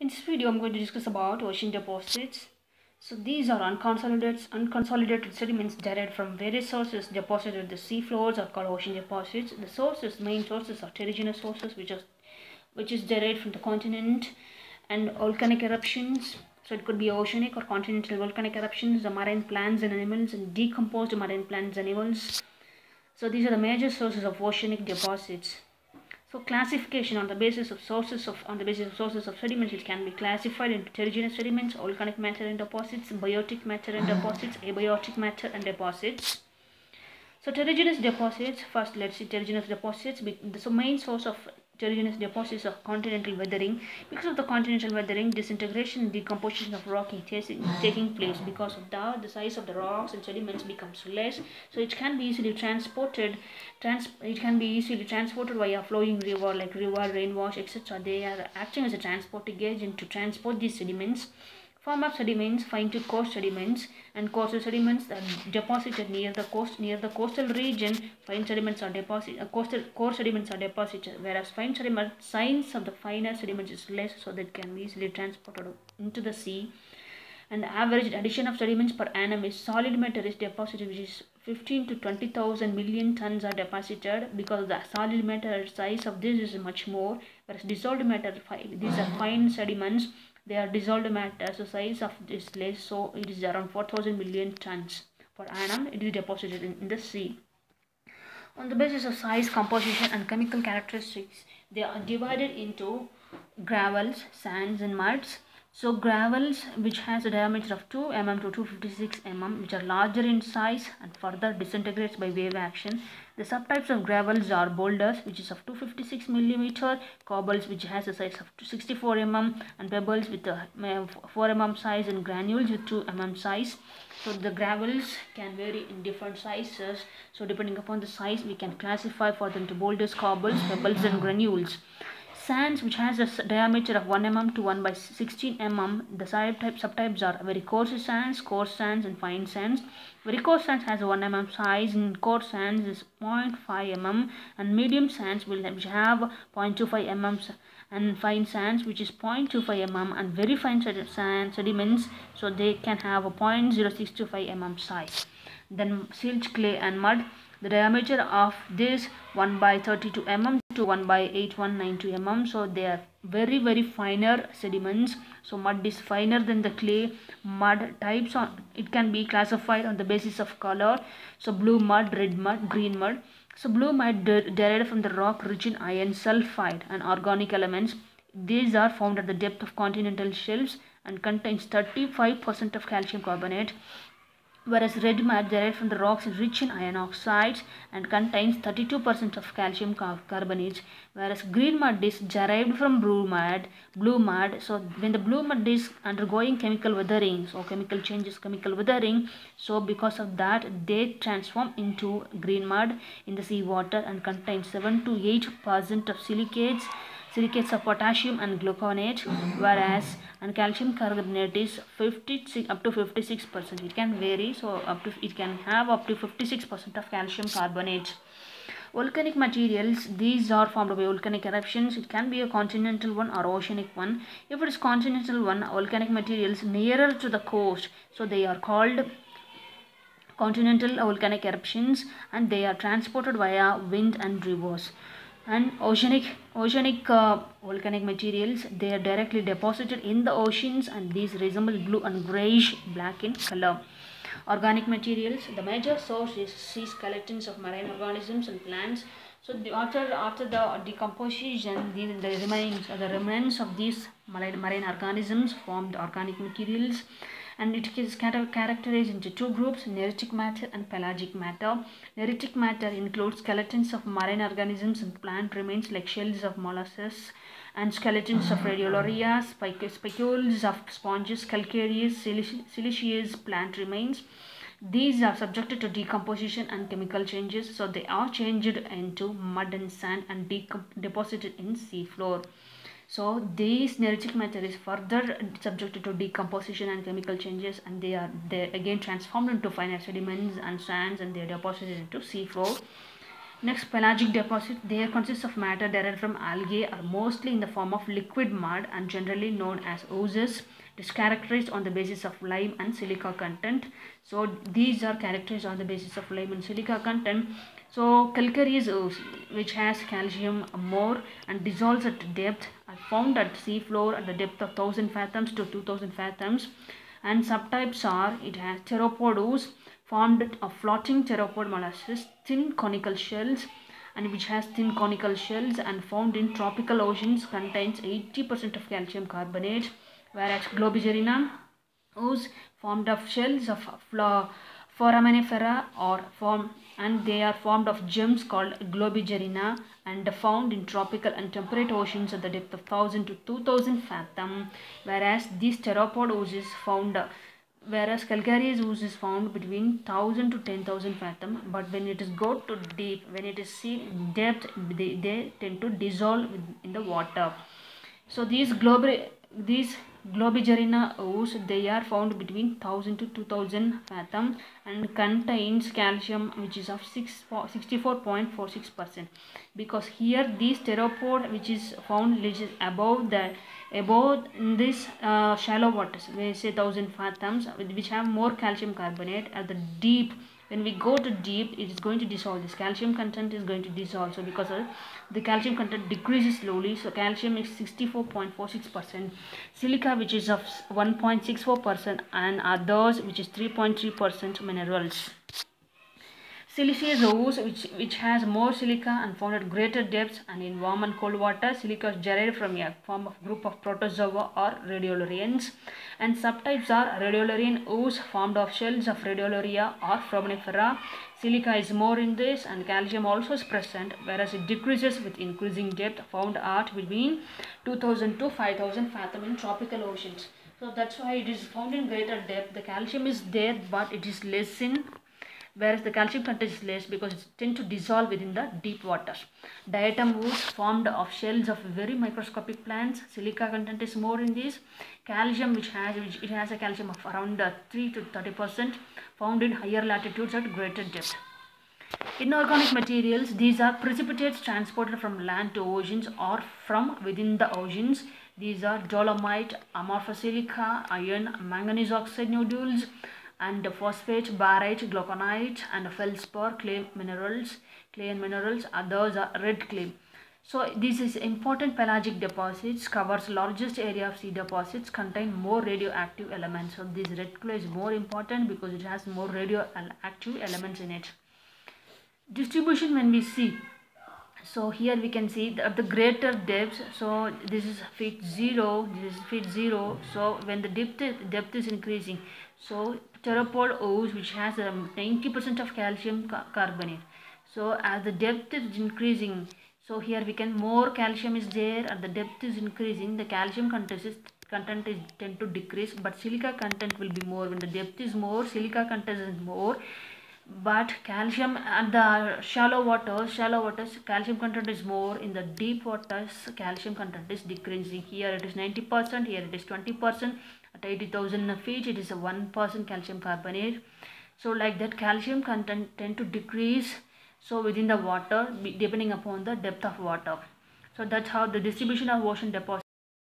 In this video, I'm going to discuss about ocean deposits. So these are unconsolidated, unconsolidated sediments derived from various sources deposited at the sea floors are called ocean deposits. The sources, main sources are terrigenous sources which are which is derived from the continent and volcanic eruptions. So it could be oceanic or continental volcanic eruptions, the marine plants and animals and decomposed marine plants and animals. So these are the major sources of oceanic deposits. So classification on the basis of sources of on the basis of sources of sediments it can be classified into terrigenous sediments, volcanic matter and deposits, biotic matter and deposits, abiotic matter and deposits. So terrigenous deposits, first let's see terrigenous deposits. The main source of terrigenous deposits of continental weathering. Because of the continental weathering, disintegration and decomposition of rock is taking place. Because of that, the size of the rocks and sediments becomes less. So it can be easily transported. Trans it can be easily transported via flowing river like river, rainwash, etc. They are acting as a transporting agent to transport these sediments. Form of sediments, fine to coast sediments and coastal sediments are deposited near the coast. Near the coastal region, fine sediments are deposited. Uh, coastal core sediments are deposited, whereas fine sediment size of the finer sediments is less, so that can be easily transported into the sea. And the average addition of sediments per annum is solid matter is deposited, which is 15 to 20,000 million tons are deposited because the solid matter size of this is much more, whereas dissolved matter, these are fine sediments they are dissolved matter. So size of this less so it is around 4000 million tons per annum it is deposited in, in the sea. On the basis of size composition and chemical characteristics they are divided into gravels sands and muds so gravels which has a diameter of 2 mm to 256 mm which are larger in size and further disintegrates by wave action. The subtypes of gravels are boulders which is of 256 mm, cobbles which has a size of 64 mm and pebbles with a 4 mm size and granules with 2 mm size. So the gravels can vary in different sizes. So depending upon the size we can classify for them to boulders, cobbles, pebbles and granules sands which has a diameter of 1 mm to 1 by 16 mm. The subtype subtypes are very coarse sands coarse sands and fine sands. Very coarse sands has a 1 mm size and coarse sands is 0.5 mm. And medium sands will have 0.25 mm and fine sands which is 0.25 mm. And very fine sand sediments so they can have a 0.0625 mm size. Then silt clay and mud. The diameter of this 1 by 32 mm to 1 by 8192 mm so they are very very finer sediments. So mud is finer than the clay. Mud types on it can be classified on the basis of color. So blue mud red mud green mud. So blue mud derived from the rock rich in iron sulfide and organic elements. These are found at the depth of continental shelves and contains 35% of calcium carbonate whereas red mud derived from the rocks is rich in iron oxides and contains 32% of calcium carbonate. Whereas green mud is derived from blue mud blue mud. So when the blue mud is undergoing chemical weathering so chemical changes chemical weathering so because of that they transform into green mud in the seawater and contains 7 to 8 percent of silicates silicates of potassium and glauconite whereas and calcium carbonate is 56 up to 56 percent. It can vary so up to it can have up to 56 percent of calcium carbonate. Volcanic materials these are formed by volcanic eruptions. It can be a continental one or oceanic one. If it is continental one volcanic materials nearer to the coast so they are called continental volcanic eruptions and they are transported via wind and rivers and oceanic oceanic uh, volcanic materials they are directly deposited in the oceans and these resemble blue and grayish black in color. Organic materials the major source is sea skeletons of marine organisms and plants. So the, after after the decomposition the, the remains the remnants of these marine, marine organisms form the organic materials and it is characterized into two groups neritic matter and pelagic matter. Neritic matter includes skeletons of marine organisms and plant remains like shells of mollusks and skeletons of radiolaria spicules of sponges calcareous siliceous plant remains. These are subjected to decomposition and chemical changes so they are changed into mud and sand and deposited in seafloor so this neritic matter is further subjected to decomposition and chemical changes and they are they again transformed into finer sediments and sands and they are deposited into seafloor Next, pelagic deposit. They consists of matter derived from algae are mostly in the form of liquid mud and generally known as oozes. It is characterized on the basis of lime and silica content. So these are characterized on the basis of lime and silica content. So calcareous ooze, which has calcium more and dissolves at depth, found at sea floor at the depth of 1000 fathoms to 2000 fathoms. And subtypes are it has pteropod formed of floating pteropod mollusks, thin conical shells, and which has thin conical shells and found in tropical oceans contains 80% of calcium carbonate, whereas Globigerina ooze formed of shells of foraminifera or form and they are formed of gems called globigerina and found in tropical and temperate oceans at the depth of 1000 to 2000 fathom. Whereas these pteropod ooze is found whereas calcareous ooze is found between 1000 to 10000 fathom. But when it is go to deep when it is sea depth they, they tend to dissolve in the water. So these globi these Globigerina ooze, they are found between 1000 to 2000 fathom and contains calcium which is of 64.46% because here this pteropod which is found which is above the above this uh, shallow waters we say 1000 fathoms which have more calcium carbonate at the deep when we go to deep it is going to dissolve. This calcium content is going to dissolve. So because the calcium content decreases slowly so calcium is 64.46 percent. Silica which is of 1.64 percent and others which is 3.3 percent minerals Siliceous ooze, which, which has more silica and found at greater depths and in warm and cold water. Silica is derived from a form of group of protozoa or radiolarians. And subtypes are radiolarian ooze formed of shells of radiolaria or foraminifera. Silica is more in this and calcium also is present whereas it decreases with increasing depth found at between 2000 to 5000 fathom in tropical oceans. So that's why it is found in greater depth. The calcium is there but it is less in whereas the calcium content is less because it tend to dissolve within the deep water. Diatom ooze formed of shells of very microscopic plants. Silica content is more in these. Calcium which has which it has a calcium of around uh, 3 to 30 percent found in higher latitudes at greater depth. Inorganic materials, these are precipitates transported from land to oceans or from within the oceans. These are dolomite, amorphous silica, iron, manganese oxide nodules, and phosphate, barite, glauconite and feldspar clay minerals, clay and minerals, others are red clay. So this is important pelagic deposits, covers largest area of sea deposits, contain more radioactive elements. So this red clay is more important because it has more radioactive elements in it. Distribution when we see, so here we can see the, the greater depths, so this is feet 0, this is fit 0, so when the depth, depth is increasing, so pteropod ooze which has 90% um, of calcium ca carbonate. So as the depth is increasing, so here we can more calcium is there and the depth is increasing, the calcium content is content is tend to decrease but silica content will be more when the depth is more silica content is more but calcium at the shallow waters shallow waters calcium content is more. In the deep waters calcium content is decreasing. Here it is 90 percent here it is 20 percent. At 80000 feet it is a 1 percent calcium carbonate. So like that calcium content tend to decrease. So within the water depending upon the depth of water. So that's how the distribution of ocean deposits